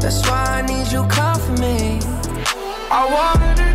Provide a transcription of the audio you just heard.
That's why I need you come for me. I wanna